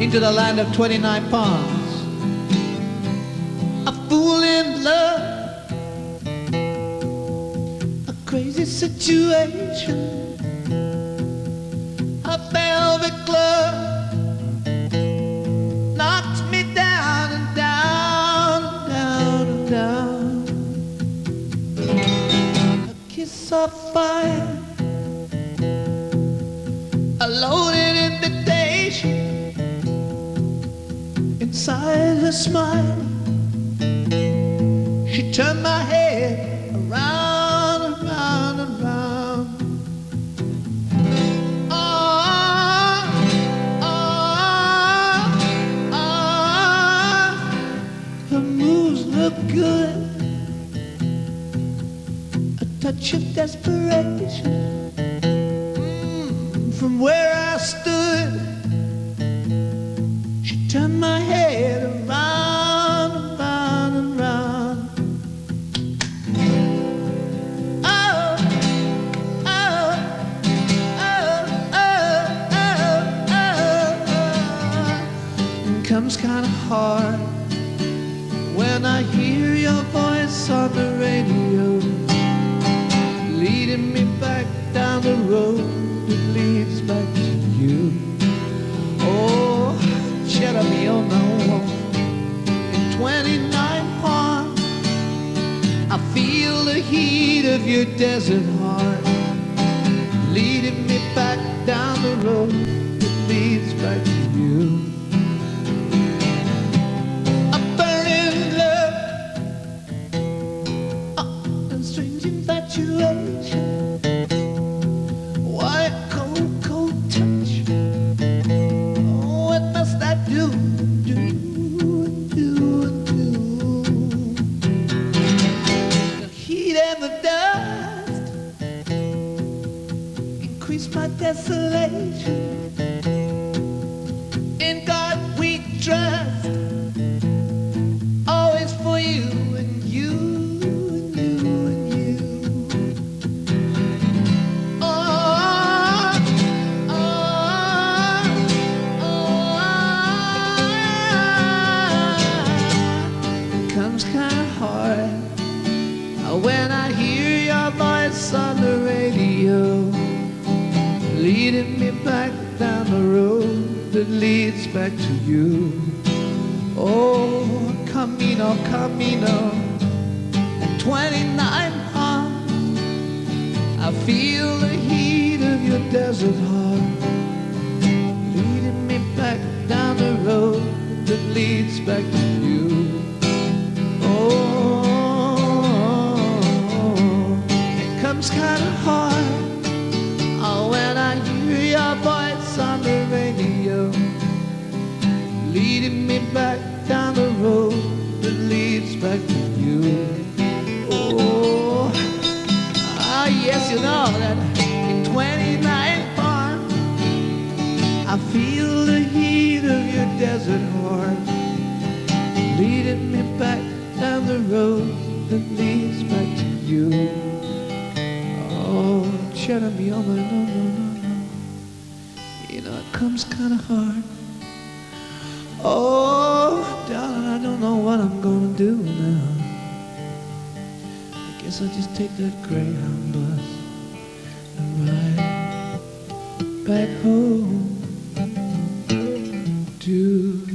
into the land of 29 palms. A fool in love, a crazy situation, a velvet glove knocks me down and down and down and down. A kiss of fire, a loaded her smile. She turned my head around and round and round. Ah, ah, ah, her moves look good. A touch of desperation Mm, from where I stood. She turned my head oh. It comes kind of hard when I hear your voice on the radio, leading me back down the road that leads back to you. Oh, Jeremy, oh no. In 29 palms, I feel the heat of your desert heart, leading me back down the road that leads back my desolation. In God we trust, always for you and you and you and you. Oh, it comes kind leading me back down the road that leads back to you. Oh, Camino, Camino, at 29 palms, I feel the heat of your desert heart leading me back down the road that leads back to you. Back down the road that leads back to you. Oh, ah, yes, you know that in 29 palms. I feel the heat of your desert heart leading me back down the road that leads back to you. Oh, Jeremy, oh no, no, no, no, no. You know, it comes kind of hard. Oh, don't know what I'm gonna do now. I guess I'll just take that Greyhound bus and ride back home to